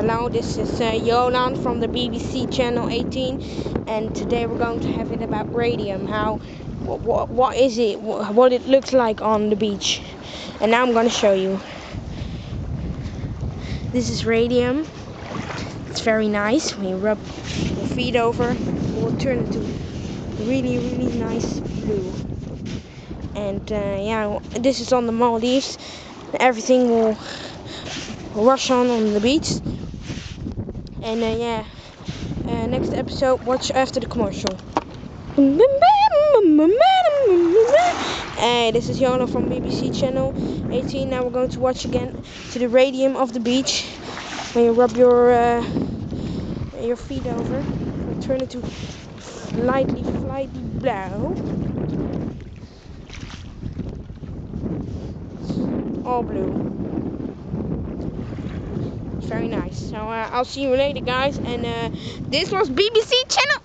Hello, this is uh, from the BBC Channel 18, and today we're going to have it about radium. How, what, what is it? What it looks like on the beach, and now I'm going to show you. This is radium. It's very nice. When you rub your feet over, it will turn into really, really nice blue. And uh, yeah, this is on the Maldives. Everything will rush on on the beach. And uh, yeah, uh, next episode, watch after the commercial. Hey, this is Jolan from BBC Channel 18. Now we're going to watch again to the radium of the beach. When you rub your uh, your feet over, turn it to slightly, slightly blue. All blue very nice. So uh, I'll see you later, guys. And uh, this was BBC Channel